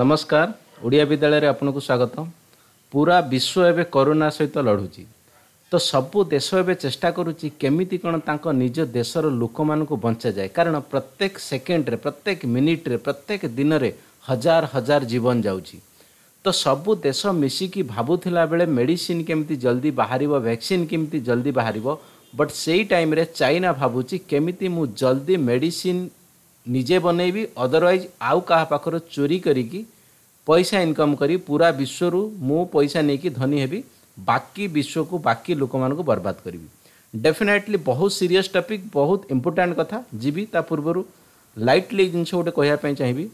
ନମସ୍କାର ଓଡ଼ିଆ ବିଦ୍ୟାଳୟରେ ଆପଣଙ୍କୁ ସ୍ୱାଗତ ପୁରା ବିଶ୍ୱ ଏବେ କରୋନା ସହିତ ଲଢ଼ୁଛି ତ ସବୁ ଦେଶ ଏବେ ଚେଷ୍ଟା କରୁଛି କେମିତି କ'ଣ ତାଙ୍କ ନିଜ ଦେଶର ଲୋକମାନଙ୍କୁ ବଞ୍ଚାଯାଏ କାରଣ ପ୍ରତ୍ୟେକ ସେକେଣ୍ଡରେ ପ୍ରତ୍ୟେକ ମିନିଟ୍ରେ ପ୍ରତ୍ୟେକ ଦିନରେ ହଜାର ହଜାର ଜୀବନ ଯାଉଛି ତ ସବୁ ଦେଶ ମିଶିକି ଭାବୁଥିଲା ବେଳେ ମେଡ଼ିସିନ୍ କେମିତି ଜଲ୍ଦି ବାହାରିବ ଭ୍ୟାକ୍ସିନ୍ କେମିତି ଜଲ୍ଦି ବାହାରିବ ବଟ୍ ସେଇ ଟାଇମ୍ରେ ଚାଇନା ଭାବୁଛି କେମିତି ମୁଁ ଜଲ୍ଦି ମେଡ଼ିସିନ୍ ନିଜେ ବନେଇବି ଅଦରୱାଇଜ୍ ଆଉ କାହା ପାଖରୁ ଚୋରି କରିକି ପଇସା ଇନକମ୍ କରି ପୁରା ବିଶ୍ୱରୁ ମୁଁ ପଇସା ନେଇକି ଧନୀ ହେବି ବାକି ବିଶ୍ୱକୁ ବାକି ଲୋକମାନଙ୍କୁ ବର୍ବାଦ କରିବି ଡେଫିନେଟଲି ବହୁତ ସିରିୟସ୍ ଟପିକ୍ ବହୁତ ଇମ୍ପୋର୍ଟାଣ୍ଟ କଥା ଯିବି ତା ପୂର୍ବରୁ ଲାଇଟଲି ଜିନିଷ ଗୋଟେ କହିବା ପାଇଁ ଚାହିଁବି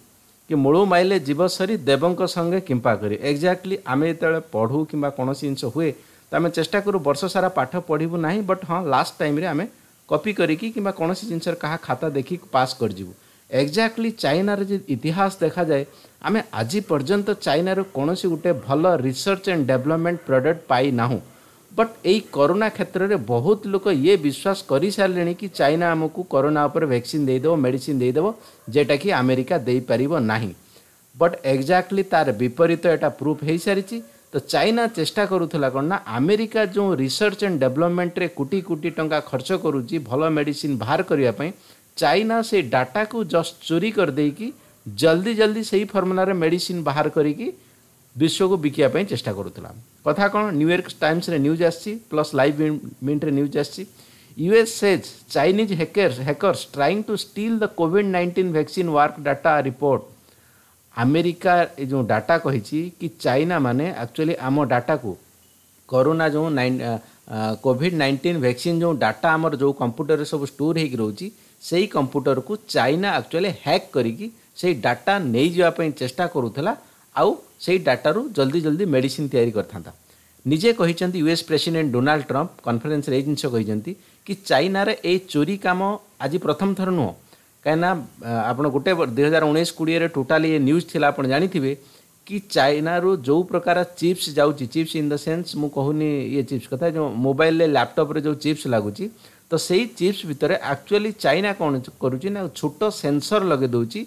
କି ମୂଳୁ ମାଇଲେ ଜୀବ ସରି ଦେବଙ୍କ ସଙ୍ଗେ କିମ୍ପା କରି ଏକ୍ଜାକ୍ଟଲି ଆମେ ଯେତେବେଳେ ପଢ଼ୁ କିମ୍ବା କୌଣସି ଜିନିଷ ହୁଏ ତ ଆମେ ଚେଷ୍ଟା କରୁ ବର୍ଷ ସାରା ପାଠ ପଢ଼ିବୁ ନାହିଁ ବଟ୍ ହଁ ଲାଷ୍ଟ ଟାଇମ୍ରେ ଆମେ କପି କରିକି କିମ୍ବା କୌଣସି ଜିନିଷର କାହା ଖାତା ଦେଖିକି ପାସ୍ କରିଯିବୁ ଏକ୍ଜାକ୍ଟଲି ଚାଇନାର ଯେ ଇତିହାସ ଦେଖାଯାଏ ଆମେ ଆଜି ପର୍ଯ୍ୟନ୍ତ ଚାଇନାରୁ କୌଣସି ଗୋଟେ ଭଲ ରିସର୍ଚ୍ଚ ଆଣ୍ଡ ଡେଭଲପମେଣ୍ଟ ପ୍ରଡ଼କ୍ଟ ପାଇନାହୁଁ ବଟ୍ ଏଇ କରୋନା କ୍ଷେତ୍ରରେ ବହୁତ ଲୋକ ଇଏ ବିଶ୍ୱାସ କରିସାରିଲେଣି କି ଚାଇନା ଆମକୁ କରୋନା ଉପରେ ଭ୍ୟାକ୍ସିନ୍ ଦେଇଦେବ ମେଡ଼ିସିନ୍ ଦେଇଦେବ ଯେଉଁଟାକି ଆମେରିକା ଦେଇପାରିବ ନାହିଁ ବଟ୍ ଏକ୍ଜାକ୍ଟଲି ତା'ର ବିପରୀତ ଏଇଟା ପ୍ରୁଫ୍ ହୋଇସାରିଛି तो चाइना चेष्टा करूला कौन ना आमेरिका जो रिसर्च एंड डेभलपमेंट कोटी कोटी टाँचा खर्च करुच्च भल मेड बाहर करने चाइना से डाटा को जस्ट चोरी कर दे कि जल्दी जल्दी से ही फर्मुलार मेडिसीन बाहर करी विश्व को बिकापी चेस्टा करूला कथा कौन न्यूयर्क टाइम्स न्यूज आस लाइव मिनट्रे news uh US says Chinese hackers trying to steal the Covid nineteen vaccine work data report America ଏ ଯେଉଁ ଡାଟା କହିଛି କି ଚାଇନା ମାନେ ଆକ୍ଚୁଆଲି ଆମ ଡାଟାକୁ କରୋନା ଯେଉଁ କୋଭିଡ଼୍ ନାଇଣ୍ଟିନ୍ ଭ୍ୟାକ୍ସିନ୍ ଯେଉଁ ଡାଟା ଆମର ଯେଉଁ କମ୍ପ୍ୟୁଟରରେ ସବୁ ଷ୍ଟୋର ହେଇକି ରହୁଛି ସେଇ କମ୍ପ୍ୟୁଟରକୁ ଚାଇନା ଆକ୍ଚୁଆଲି ହ୍ୟାକ୍ କରିକି ସେଇ ଡାଟା ନେଇଯିବା ପାଇଁ ଚେଷ୍ଟା କରୁଥିଲା ଆଉ ସେଇ ଡାଟାରୁ ଜଲ୍ଦି ଜଲ୍ଦି ମେଡ଼ିସିନ୍ ତିଆରି କରିଥାନ୍ତା ନିଜେ କହିଛନ୍ତି ୟୁଏସ୍ ପ୍ରେସିଡେଣ୍ଟ ଡୋନାଲ୍ଡ ଟ୍ରମ୍ପ କନଫରେନ୍ସରେ ଏଇ ଜିନିଷ କହିଛନ୍ତି କି ଚାଇନାରେ ଏଇ ଚୋରି କାମ ଆଜି ପ୍ରଥମ ଥର ନୁହଁ କାହିଁକିନା ଆପଣ ଗୋଟେ ଦୁଇ ହଜାର ଉଣେଇଶ କୋଡ଼ିଏରେ ଟୋଟାଲି ଏ ନ୍ୟୁଜ୍ ଥିଲା ଆପଣ ଜାଣିଥିବେ କି ଚାଇନାରୁ ଯେଉଁ ପ୍ରକାର ଚିପ୍ସ ଯାଉଛି ଚିପ୍ସ ଇନ୍ ଦ ସେନ୍ସ ମୁଁ କହୁନି ଇଏ ଚିପ୍ସ କଥା ଯେଉଁ ମୋବାଇଲରେ ଲ୍ୟାପଟପ୍ରେ ଯେଉଁ ଚିପ୍ସ ଲାଗୁଛି ତ ସେଇ ଚିପ୍ସ ଭିତରେ ଆକ୍ଚୁଆଲି ଚାଇନା କ'ଣ କରୁଛି ନା ଛୋଟ ସେନ୍ସର ଲଗାଇ ଦେଉଛି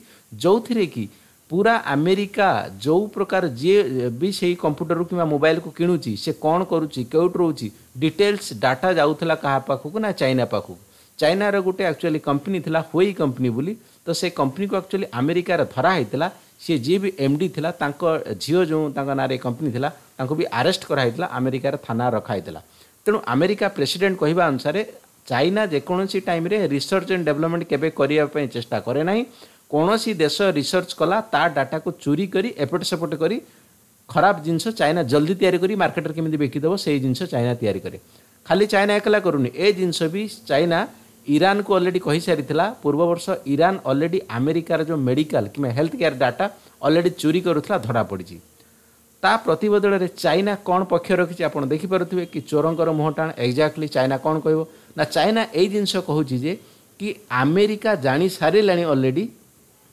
ଯେଉଁଥିରେ କି ପୁରା ଆମେରିକା ଯେଉଁ ପ୍ରକାର ଯିଏ ବି ସେଇ କମ୍ପ୍ୟୁଟରରୁ କିମ୍ବା ମୋବାଇଲକୁ କିଣୁଛି ସେ କ'ଣ କରୁଛି କେଉଁଠି ରହୁଛି ଡିଟେଲ୍ସ ଡାଟା ଯାଉଥିଲା କାହା ପାଖକୁ ନା ଚାଇନା ପାଖକୁ ଚାଇନାର ଗୋଟେ ଆକ୍ଚୁଆଲି କମ୍ପାନୀ ଥିଲା ହୁଏଇ କମ୍ପାନୀ ବୋଲି ତ ସେ କମ୍ପାନୀକୁ ଆକ୍ଚୁଆଲି ଆମେରିକାରେ ଧରା ହେଇଥିଲା ସିଏ ଯିଏ ବି ଏମ୍ ଡି ଥିଲା ତାଙ୍କ ଝିଅ ଯେଉଁ ତାଙ୍କ ନାଁରେ କମ୍ପାନୀ ଥିଲା ତାଙ୍କୁ ବି ଆରେଷ୍ଟ କରାହେଇଥିଲା ଆମେରିକାରେ ଥାନା ରଖାହେଇଥିଲା ତେଣୁ ଆମେରିକା ପ୍ରେସିଡେଣ୍ଟ କହିବା ଅନୁସାରେ ଚାଇନା ଯେକୌଣସି ଟାଇମ୍ରେ ରିସର୍ଚ୍ଚ ଆଣ୍ଡ ଡେଭଲପମେଣ୍ଟ କେବେ କରିବା ପାଇଁ ଚେଷ୍ଟା କରେ ନାହିଁ କୌଣସି ଦେଶ ରିସର୍ଚ୍ଚ କଲା ତା ଡାଟାକୁ ଚୋରି କରି ଏପଟ ସେପଟ କରି ଖରାପ ଜିନିଷ ଚାଇନା ଜଲ୍ଦି ତିଆରି କରି ମାର୍କେଟରେ କେମିତି ବିକିଦେବ ସେଇ ଜିନିଷ ଚାଇନା ତିଆରି କରେ ଖାଲି ଚାଇନା ଏକଲା କରୁନି ଏ ଜିନିଷ ବି ଚାଇନା ଇରାନକୁ ଅଲରେଡ଼ି କହିସାରିଥିଲା ପୂର୍ବ ବର୍ଷ ଇରାନ ଅଲରେଡ଼ି ଆମେରିକାର ଯେଉଁ ମେଡ଼ିକାଲ କିମ୍ବା ହେଲ୍ଥ କେୟାର ଡାଟା ଅଲରେଡ଼ି ଚୋରି କରୁଥିଲା ଧରାପଡ଼ିଛି ତା ପ୍ରତିବଦଳରେ ଚାଇନା କ'ଣ ପକ୍ଷ ରଖିଛି ଆପଣ ଦେଖିପାରୁଥିବେ କି ଚୋରଙ୍କର ମୁହଁ ଟାଣ ଏକ୍ଜାକ୍ଟଲି ଚାଇନା କ'ଣ କହିବ ନା ଚାଇନା ଏଇ ଜିନିଷ କହୁଛି ଯେ କି ଆମେରିକା ଜାଣିସାରିଲାଣି ଅଲରେଡ଼ି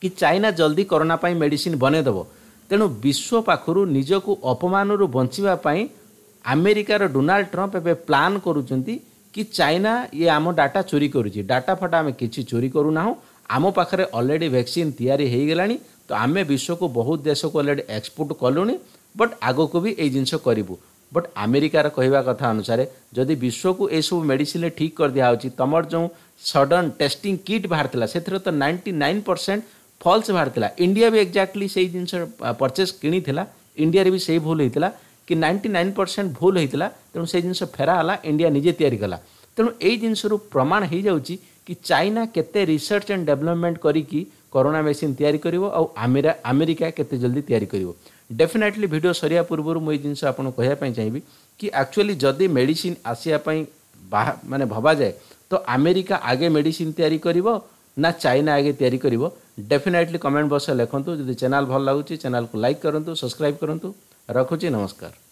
କି ଚାଇନା ଜଲ୍ଦି କରୋନା ପାଇଁ ମେଡ଼ିସିନ ବନେଇଦେବ ତେଣୁ ବିଶ୍ୱ ପାଖରୁ ନିଜକୁ ଅପମାନରୁ ବଞ୍ଚିବା ପାଇଁ ଆମେରିକାର ଡୋନାଲ୍ଡ ଟ୍ରମ୍ପ ଏବେ ପ୍ଲାନ୍ କରୁଛନ୍ତି କି ଚାଇନା ଇଏ ଆମ ଡାଟା ଚୋରି କରୁଛି ଡାଟା ଫାଟା ଆମେ କିଛି ଚୋରି କରୁନାହୁଁ ଆମ ପାଖରେ ଅଲରେଡ଼ି ଭ୍ୟାକ୍ସିନ୍ ତିଆରି ହୋଇଗଲାଣି ତ ଆମେ ବିଶ୍ୱକୁ ବହୁତ ଦେଶକୁ ଅଲରେଡ଼ି ଏକ୍ସପୋର୍ଟ କଲୁଣି ବଟ୍ ଆଗକୁ ବି ଏଇ ଜିନିଷ କରିବୁ ବଟ୍ ଆମେରିକାର କହିବା କଥା ଅନୁସାରେ ଯଦି ବିଶ୍ୱକୁ ଏସବୁ ମେଡ଼ିସିନରେ ଠିକ୍ କରିଦିଆହେଉଛି ତୁମର ଯେଉଁ ସଡନ୍ ଟେଷ୍ଟିଂ କିଟ୍ ବାହାରିଥିଲା ସେଥିରେ ତ ନାଇଣ୍ଟି ନାଇନ୍ ପରସେଣ୍ଟ ଫଲ୍ସ ବାହାରିଥିଲା ଇଣ୍ଡିଆ ବି ଏକ୍ଜାକ୍ଟଲି ସେଇ ଜିନିଷ ପରଚେସ୍ କିଣିଥିଲା ଇଣ୍ଡିଆରେ ବି ସେଇ ଭୁଲ ହେଇଥିଲା କି ନାଇଣ୍ଟି ନାଇନ୍ ପରସେଣ୍ଟ ଭୁଲ ହୋଇଥିଲା ତେଣୁ ସେ ଜିନିଷ ଫେରା ହେଲା ଇଣ୍ଡିଆ ନିଜେ ତିଆରି କଲା ତେଣୁ ଏଇ ଜିନିଷରୁ ପ୍ରମାଣ ହେଇଯାଉଛି କି ଚାଇନା କେତେ ରିସର୍ଚ୍ଚ ଆଣ୍ଡ ଡେଭଲପମେଣ୍ଟ କରିକି କରୋନା ମେସିନ୍ ତିଆରି କରିବ ଆଉ ଆମେରିକା କେତେ ଜଲ୍ଦି ତିଆରି କରିବ ଡେଫିନେଟଲି ଭିଡ଼ିଓ ସରିବା ପୂର୍ବରୁ ମୁଁ ଏଇ ଜିନିଷ ଆପଣଙ୍କୁ କହିବା ପାଇଁ ଚାହିଁବି କି ଆକ୍ଚୁଆଲି ଯଦି ମେଡ଼ିସିନ୍ ଆସିବା ପାଇଁ ମାନେ ଭବାଯାଏ ତ ଆମେରିକା ଆଗେ ମେଡ଼ିସିନ୍ ତିଆରି କରିବ ନା ଚାଇନା ଆଗେ ତିଆରି କରିବ ଡେଫିନେଟଲି କମେଣ୍ଟ ବକ୍ସରେ ଲେଖନ୍ତୁ ଯଦି ଚ୍ୟାନେଲ୍ ଭଲ ଲାଗୁଛି ଚ୍ୟାନେଲ୍କୁ ଲାଇକ୍ କରନ୍ତୁ ସବସ୍କ୍ରାଇବ୍ କରନ୍ତୁ रखो नमस्कार